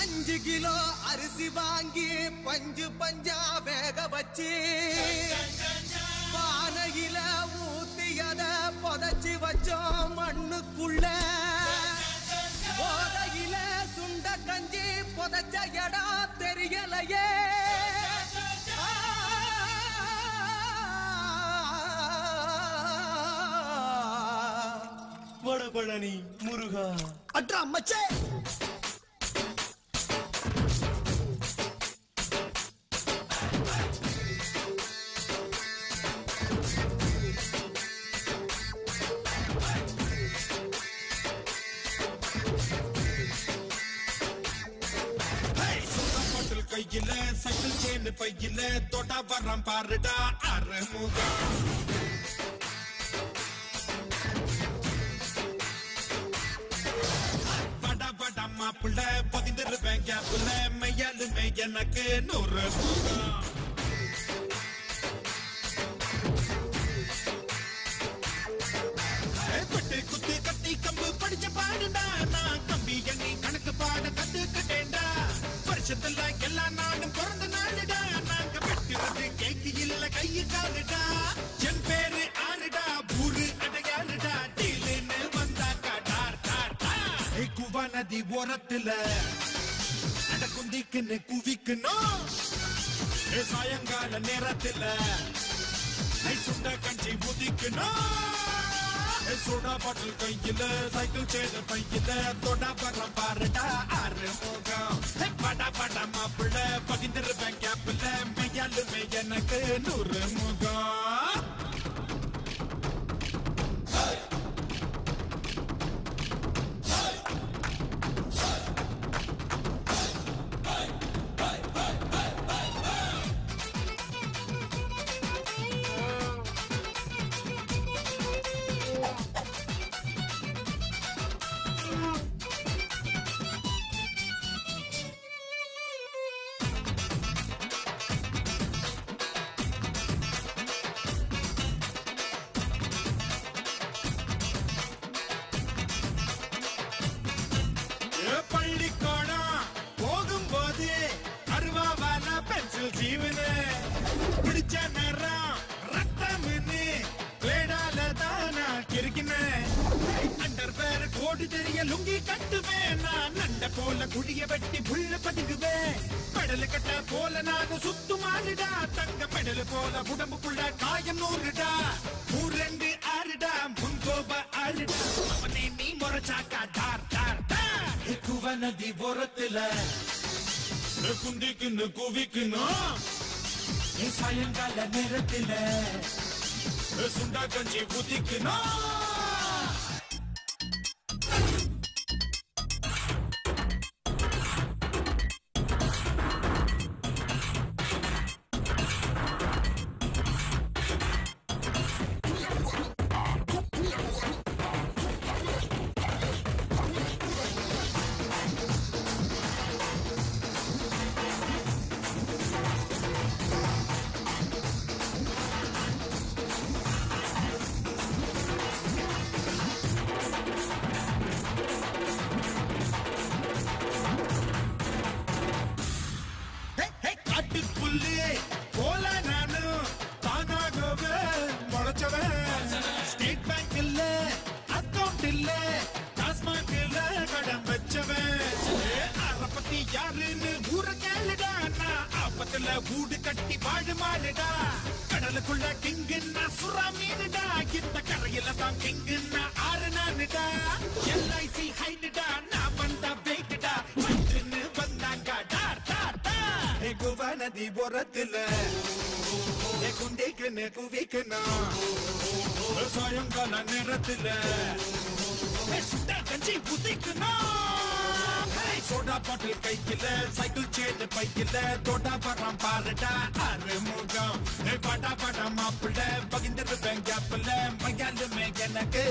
அஞ்சு கிலோ அரிசி வாங்கி பஞ்சு பஞ்சா வேக வச்சு பானையில ஊத்தியத புதைச்சி வச்சோம் மண்ணுக்குள்ள. போதையில சுண்ட கஞ்சி புதைச்ச இடம் தெரியலையே. வடபழனி முருகா. அட்ரா மச்சே. சைக்கிள் பையில தொட்டா வர்றான் பாருடா அறுமுகம் வட வட மாப்பிள்ள பதிந்திருப்பேன் கேப்புல மையாலுமே எனக்கு நூறு முகம் இல்ல கையு காலுடா என் பேரு ஆளுடா பூரு அடையாளுடா டீலுன்னு வந்தாக்கா டார் டார் டார் குவா நதி ஓரத்துல அட குந்திக்குன்னு குவிக்கணும். சாயங்கால நேரத்துல ஐ சுண்ட கஞ்சி ஊதிக்கணும் சோடா பாட்டில் கையில சைக்கிள் சேத பையில தொட பரம் பாருடா. ஆறு முகம். எனக்கு வேற கோடு தெரிய லுங்கி கட்டுவேன் நான் நண்ட போல குடிய வெட்டி புள்ள பதுங்குவேன் பெடல் கட்ட போல நான் சுத்து மாறுடா. தங்க பெடல் போல உடம்புக்குள்ள காயம் நூறுடா. ஊரெண்டு ஆறுடா முன்கோப ஆறுடா. அவனே நீ முறைச்சாக்கா டார் டார் டார் குவ நதி ஓரத்துல. குந்திக்குன்னு குவிக்கணும் சாயங்கால நேரத்துல. சுண்டா கஞ்சி ஊத்திக்கணும் கட்டி மாடுடா கடலுக்குள்ள கிங்குன்னா சுறா மீனுடா இந்த கரையில தான் கிங்குன்னா ஆறு நானுடா எல்ஐசி ஹைடுடா நான் வந்தா வெயிட்டுடா வந்துன்னு வந்தாங்க டார் டார் டார் குவா நதி ஓரத்துல ஏ குண்டிக்குன்னு குவிக்கணும் சாயங்கால நேரத்துல சுட்டா கஞ்சி குதிக்கணும் சோடா பாட்டில் கைக்கில சைக்கிள் சேடு பைக்கில தோட்டா படம் பாருடா அறுமுகம். பாட்டா படா மாப்பிள்ள பகிர்ந்திருப்பேன் கேப்பில் மையாலுமே எனக்கு.